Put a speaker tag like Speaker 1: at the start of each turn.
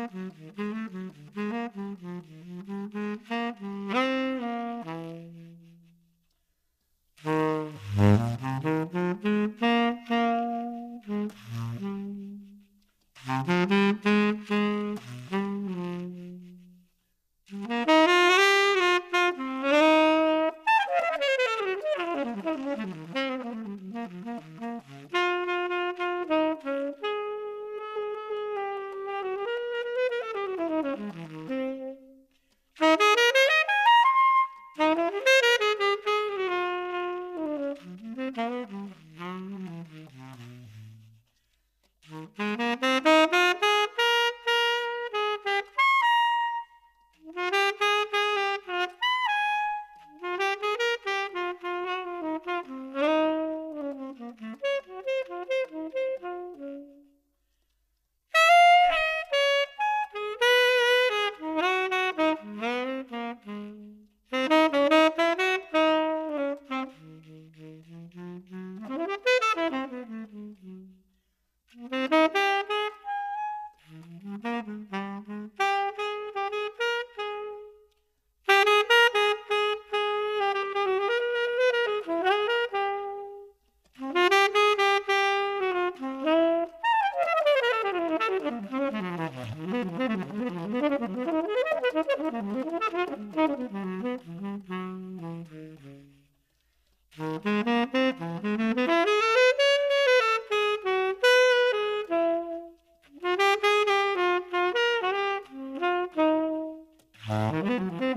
Speaker 1: Mm-hmm. Mm-hmm. Mm-hmm. Mm-hmm.